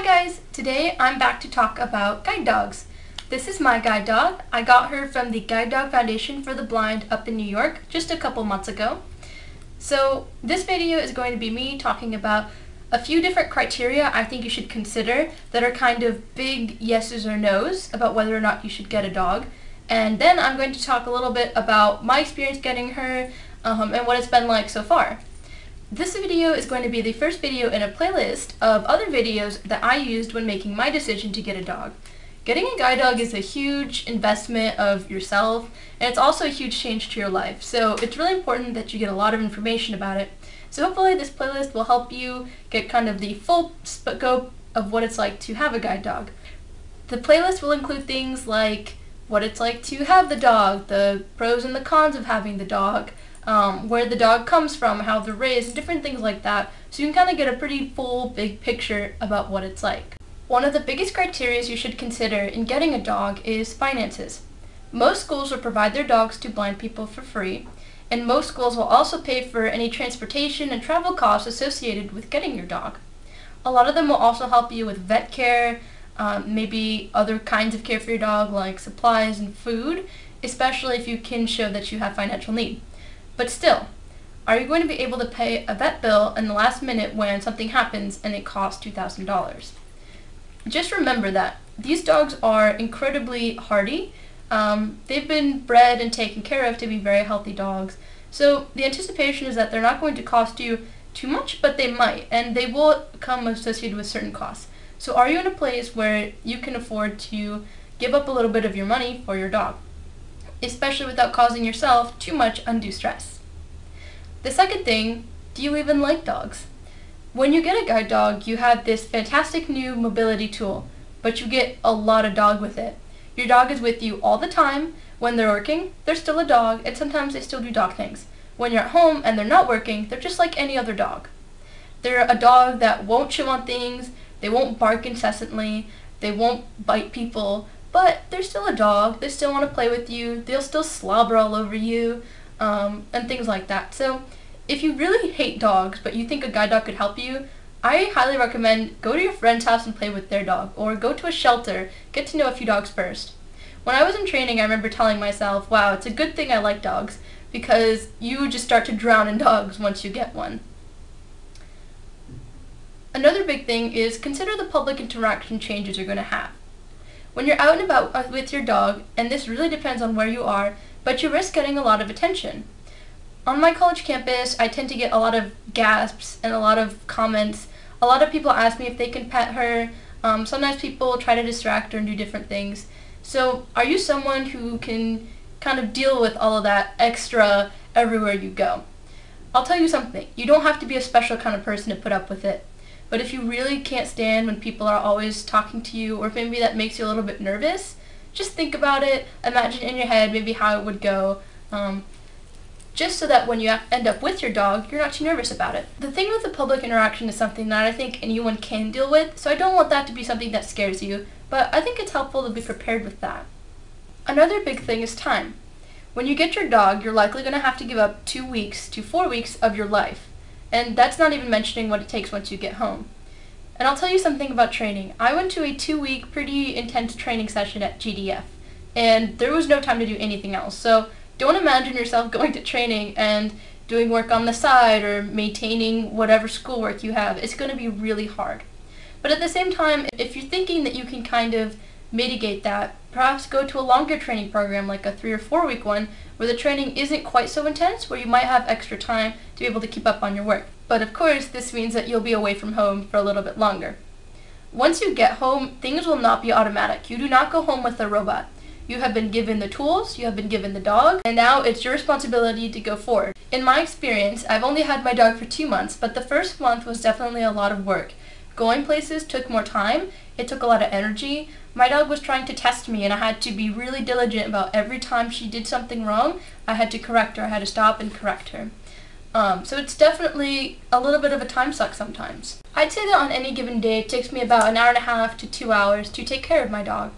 Hi guys! Today I'm back to talk about guide dogs. This is my guide dog. I got her from the Guide Dog Foundation for the Blind up in New York just a couple months ago. So this video is going to be me talking about a few different criteria I think you should consider that are kind of big yeses or nos about whether or not you should get a dog. And then I'm going to talk a little bit about my experience getting her um, and what it's been like so far. This video is going to be the first video in a playlist of other videos that I used when making my decision to get a dog. Getting a guide dog is a huge investment of yourself, and it's also a huge change to your life, so it's really important that you get a lot of information about it. So hopefully this playlist will help you get kind of the full scope of what it's like to have a guide dog. The playlist will include things like what it's like to have the dog, the pros and the cons of having the dog, um, where the dog comes from, how they're raised, different things like that. So you can kind of get a pretty full, big picture about what it's like. One of the biggest criteria you should consider in getting a dog is finances. Most schools will provide their dogs to blind people for free, and most schools will also pay for any transportation and travel costs associated with getting your dog. A lot of them will also help you with vet care, um, maybe other kinds of care for your dog like supplies and food, especially if you can show that you have financial need. But still, are you going to be able to pay a vet bill in the last minute when something happens and it costs $2,000? Just remember that these dogs are incredibly hardy. Um, they've been bred and taken care of to be very healthy dogs. So the anticipation is that they're not going to cost you too much, but they might, and they will come associated with certain costs. So are you in a place where you can afford to give up a little bit of your money for your dog? Especially without causing yourself too much undue stress. The second thing, do you even like dogs? When you get a guide dog, you have this fantastic new mobility tool, but you get a lot of dog with it. Your dog is with you all the time. When they're working, they're still a dog, and sometimes they still do dog things. When you're at home and they're not working, they're just like any other dog. They're a dog that won't chew on things, they won't bark incessantly, they won't bite people, but they're still a dog. They still want to play with you. They'll still slobber all over you um, and things like that. So if you really hate dogs but you think a guide dog could help you, I highly recommend go to your friend's house and play with their dog or go to a shelter, get to know a few dogs first. When I was in training, I remember telling myself, wow, it's a good thing I like dogs because you just start to drown in dogs once you get one. Another big thing is consider the public interaction changes you're going to have. When you're out and about uh, with your dog, and this really depends on where you are, but you risk getting a lot of attention. On my college campus, I tend to get a lot of gasps and a lot of comments. A lot of people ask me if they can pet her. Um, sometimes people try to distract her and do different things. So are you someone who can kind of deal with all of that extra everywhere you go? I'll tell you something. You don't have to be a special kind of person to put up with it. But if you really can't stand when people are always talking to you, or maybe that makes you a little bit nervous, just think about it. Imagine in your head maybe how it would go. Um, just so that when you end up with your dog, you're not too nervous about it. The thing with the public interaction is something that I think anyone can deal with, so I don't want that to be something that scares you, but I think it's helpful to be prepared with that. Another big thing is time. When you get your dog, you're likely going to have to give up two weeks to four weeks of your life. And that's not even mentioning what it takes once you get home. And I'll tell you something about training. I went to a two-week, pretty intense training session at GDF, and there was no time to do anything else. So don't imagine yourself going to training and doing work on the side or maintaining whatever schoolwork you have. It's going to be really hard. But at the same time, if you're thinking that you can kind of mitigate that, perhaps go to a longer training program like a three or four week one where the training isn't quite so intense, where you might have extra time to be able to keep up on your work. But of course, this means that you'll be away from home for a little bit longer. Once you get home, things will not be automatic. You do not go home with a robot. You have been given the tools, you have been given the dog, and now it's your responsibility to go forward. In my experience, I've only had my dog for two months, but the first month was definitely a lot of work. Going places took more time, it took a lot of energy. My dog was trying to test me and I had to be really diligent about every time she did something wrong, I had to correct her, I had to stop and correct her. Um, so it's definitely a little bit of a time suck sometimes. I'd say that on any given day it takes me about an hour and a half to two hours to take care of my dog.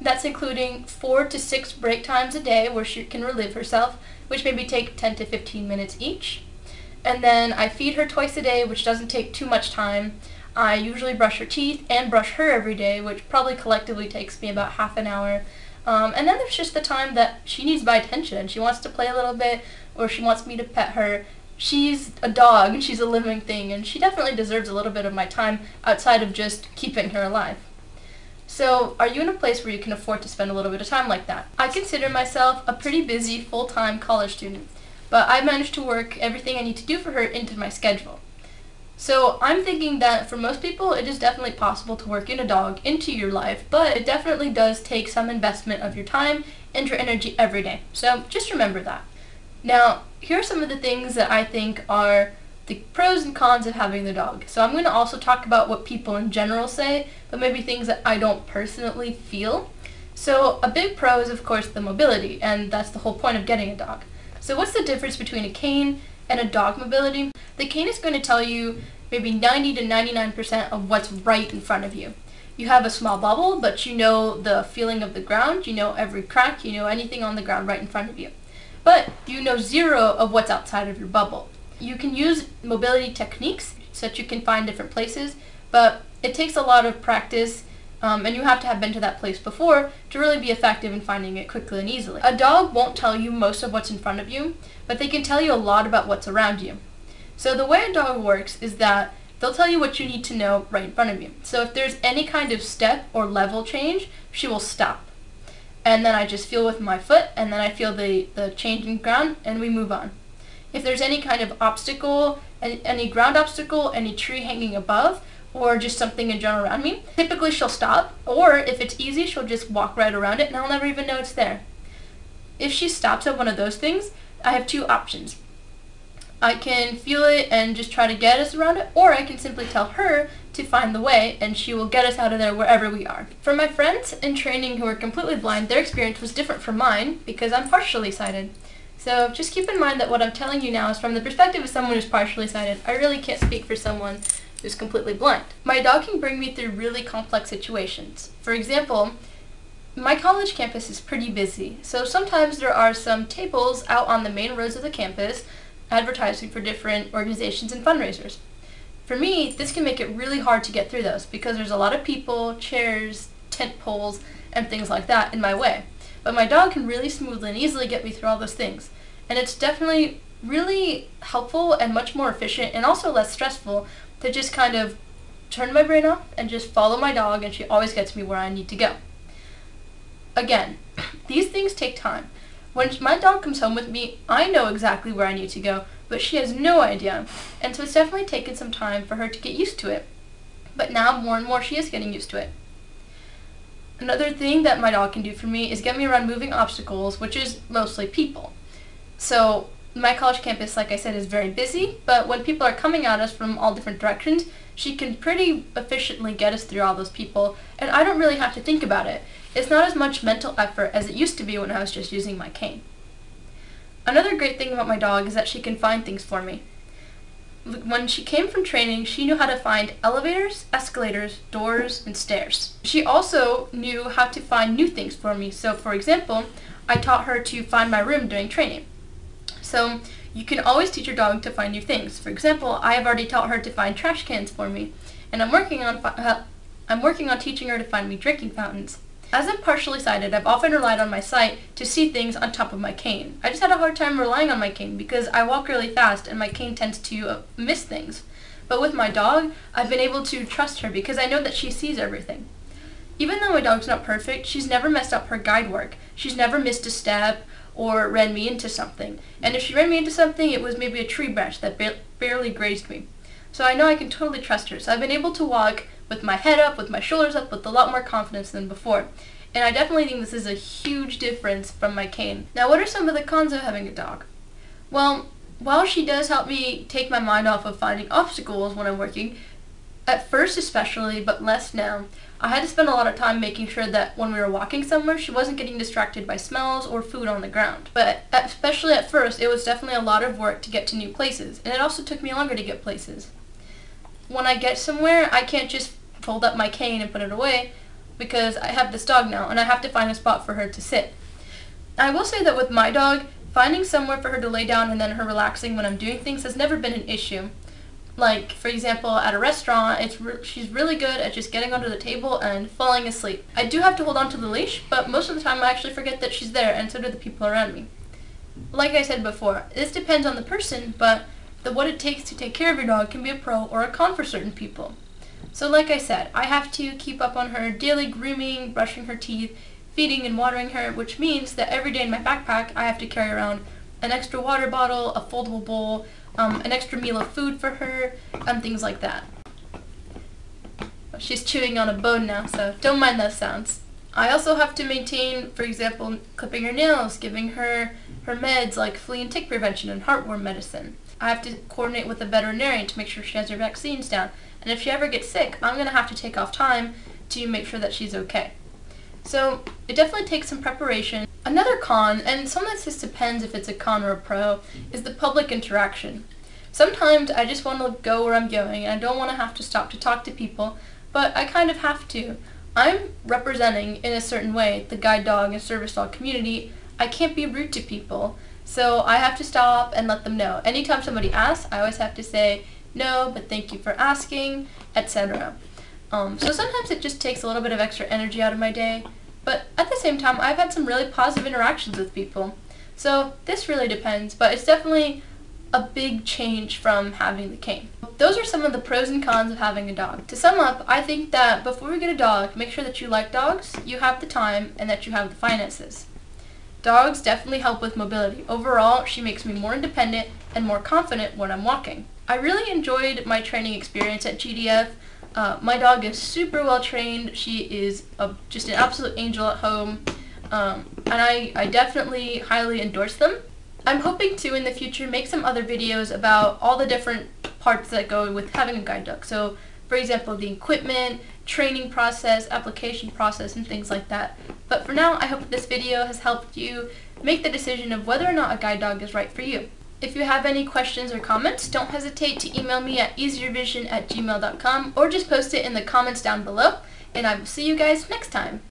That's including four to six break times a day where she can relieve herself, which maybe take 10 to 15 minutes each. And then I feed her twice a day, which doesn't take too much time. I usually brush her teeth and brush her every day, which probably collectively takes me about half an hour. Um, and then there's just the time that she needs my attention. She wants to play a little bit, or she wants me to pet her. She's a dog, and she's a living thing, and she definitely deserves a little bit of my time outside of just keeping her alive. So, are you in a place where you can afford to spend a little bit of time like that? I consider myself a pretty busy full-time college student, but I manage to work everything I need to do for her into my schedule. So I'm thinking that for most people, it is definitely possible to work in a dog into your life, but it definitely does take some investment of your time and your energy every day. So just remember that. Now, here are some of the things that I think are the pros and cons of having the dog. So I'm going to also talk about what people in general say, but maybe things that I don't personally feel. So a big pro is of course the mobility, and that's the whole point of getting a dog. So what's the difference between a cane and a dog mobility? The cane is going to tell you maybe 90 to 99% of what's right in front of you. You have a small bubble, but you know the feeling of the ground, you know every crack, you know anything on the ground right in front of you. But you know zero of what's outside of your bubble. You can use mobility techniques so that you can find different places, but it takes a lot of practice um, and you have to have been to that place before to really be effective in finding it quickly and easily. A dog won't tell you most of what's in front of you, but they can tell you a lot about what's around you. So the way a dog works is that they'll tell you what you need to know right in front of you. So if there's any kind of step or level change, she will stop. And then I just feel with my foot, and then I feel the, the change in ground, and we move on. If there's any kind of obstacle, any, any ground obstacle, any tree hanging above, or just something in general around me, typically she'll stop, or if it's easy, she'll just walk right around it, and I'll never even know it's there. If she stops at one of those things, I have two options. I can feel it and just try to get us around it, or I can simply tell her to find the way and she will get us out of there wherever we are. For my friends in training who are completely blind, their experience was different from mine because I'm partially sighted. So just keep in mind that what I'm telling you now is from the perspective of someone who's partially sighted. I really can't speak for someone who's completely blind. My dog can bring me through really complex situations. For example, my college campus is pretty busy, so sometimes there are some tables out on the main roads of the campus advertising for different organizations and fundraisers. For me, this can make it really hard to get through those because there's a lot of people, chairs, tent poles, and things like that in my way. But my dog can really smoothly and easily get me through all those things. And it's definitely really helpful and much more efficient and also less stressful to just kind of turn my brain off and just follow my dog and she always gets me where I need to go. Again, these things take time. When my dog comes home with me, I know exactly where I need to go, but she has no idea. And so it's definitely taken some time for her to get used to it. But now more and more she is getting used to it. Another thing that my dog can do for me is get me around moving obstacles, which is mostly people. So my college campus, like I said, is very busy, but when people are coming at us from all different directions, she can pretty efficiently get us through all those people, and I don't really have to think about it. It's not as much mental effort as it used to be when I was just using my cane. Another great thing about my dog is that she can find things for me. When she came from training, she knew how to find elevators, escalators, doors, and stairs. She also knew how to find new things for me. So, for example, I taught her to find my room during training. So, you can always teach your dog to find new things. For example, I have already taught her to find trash cans for me, and I'm working on uh, I'm working on teaching her to find me drinking fountains. As I'm partially sighted, I've often relied on my sight to see things on top of my cane. I just had a hard time relying on my cane because I walk really fast and my cane tends to uh, miss things. But with my dog, I've been able to trust her because I know that she sees everything. Even though my dog's not perfect, she's never messed up her guide work. She's never missed a step or ran me into something. And if she ran me into something, it was maybe a tree branch that ba barely grazed me. So I know I can totally trust her. So I've been able to walk with my head up, with my shoulders up, with a lot more confidence than before. And I definitely think this is a huge difference from my cane. Now, what are some of the cons of having a dog? Well, while she does help me take my mind off of finding obstacles when I'm working, at first especially, but less now, I had to spend a lot of time making sure that when we were walking somewhere, she wasn't getting distracted by smells or food on the ground. But especially at first, it was definitely a lot of work to get to new places, and it also took me longer to get places. When I get somewhere, I can't just fold up my cane and put it away because I have this dog now and I have to find a spot for her to sit. I will say that with my dog, finding somewhere for her to lay down and then her relaxing when I'm doing things has never been an issue. Like, for example, at a restaurant, it's re- she's really good at just getting under the table and falling asleep. I do have to hold on to the leash, but most of the time I actually forget that she's there, and so do the people around me. Like I said before, this depends on the person, but the what it takes to take care of your dog can be a pro or a con for certain people. So like I said, I have to keep up on her daily grooming, brushing her teeth, feeding and watering her, which means that every day in my backpack I have to carry around an extra water bottle, a foldable bowl, um, an extra meal of food for her, and things like that. She's chewing on a bone now, so don't mind those sounds. I also have to maintain, for example, clipping her nails, giving her her meds like flea and tick prevention and heartworm medicine. I have to coordinate with a veterinarian to make sure she has her vaccines down. And if she ever gets sick, I'm going to have to take off time to make sure that she's okay. So it definitely takes some preparation. Another con, and sometimes this depends if it's a con or a pro, is the public interaction. Sometimes I just want to go where I'm going and I don't want to have to stop to talk to people, but I kind of have to. I'm representing in a certain way the guide dog and service dog community. I can't be rude to people, so I have to stop and let them know. Anytime somebody asks, I always have to say, no, but thank you for asking, etc. Um, so sometimes it just takes a little bit of extra energy out of my day, but at the same time, I've had some really positive interactions with people. So this really depends, but it's definitely a big change from having the cane. Those are some of the pros and cons of having a dog. To sum up, I think that before you get a dog, make sure that you like dogs, you have the time, and that you have the finances. Dogs definitely help with mobility. Overall, she makes me more independent and more confident when I'm walking. I really enjoyed my training experience at GDF. Uh, my dog is super well trained. She is a, just an absolute angel at home. Um, and I, I definitely highly endorse them. I'm hoping to in the future make some other videos about all the different parts that go with having a guide dog. So for example, the equipment, training process, application process, and things like that. But for now, I hope this video has helped you make the decision of whether or not a guide dog is right for you. If you have any questions or comments, don't hesitate to email me at easiervision at gmail.com or just post it in the comments down below, and I will see you guys next time.